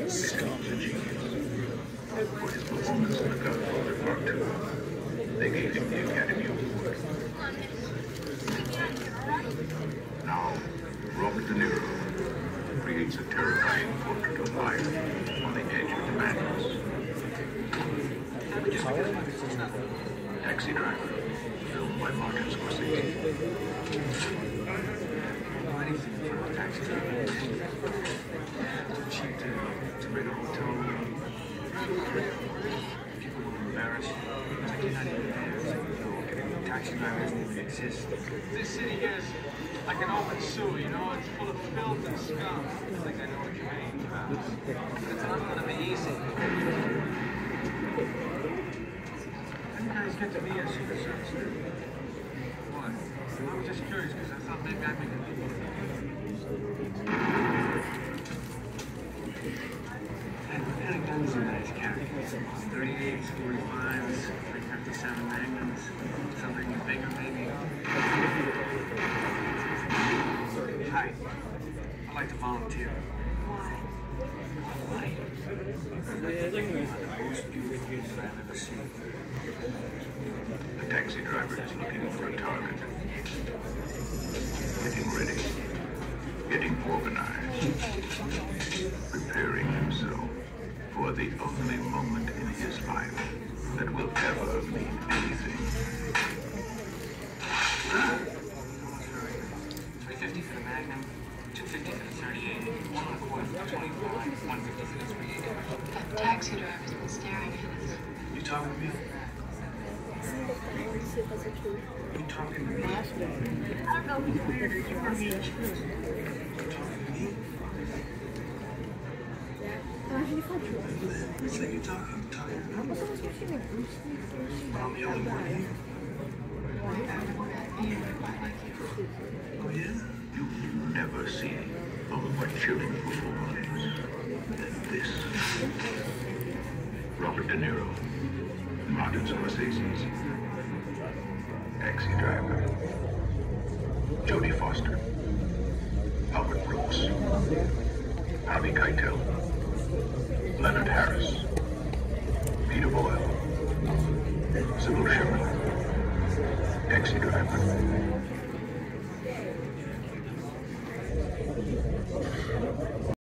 they gave him the Academy Award. Now, Robert De Niro creates a terrifying portrait of life on the edge of the madness. Taxi Driver, filmed by Martin Scorsese. taxi. To, to hotel room. People not even. Taxi driver doesn't even exist. This city is like an open sewer, you know? It's full of filth and scum. I think I know what you mean. It's not gonna be easy. How you guys get to be a Secret Service? What? I was just curious because I thought maybe I'd make a 38, 45s, like something bigger maybe. Hi, I'd like to volunteer. Why? I used to do videos that I've never seen. The taxi driver is looking for a target. Getting ready. Getting organized. Preparing himself for the only moment in his life that will ever mean anything. 350 for the Magnum, 250 for the 38, one and a quarter for the 25, 150 for the 38. That taxi driver's been staring at us. You talking to me? You talking to me? I don't know if he's weird are being true. It's like you're talking, talking to me. But I'm the only one here. Oh, yeah? You've never seen a more chilling performance than this. Robert De Niro, Martin Scorsese's Taxi Driver, Jodie Foster, Albert Brooks, Harvey Keitel, Leonard Harris, Peter Boyle, Cybill Shepherd, Taxi Driver,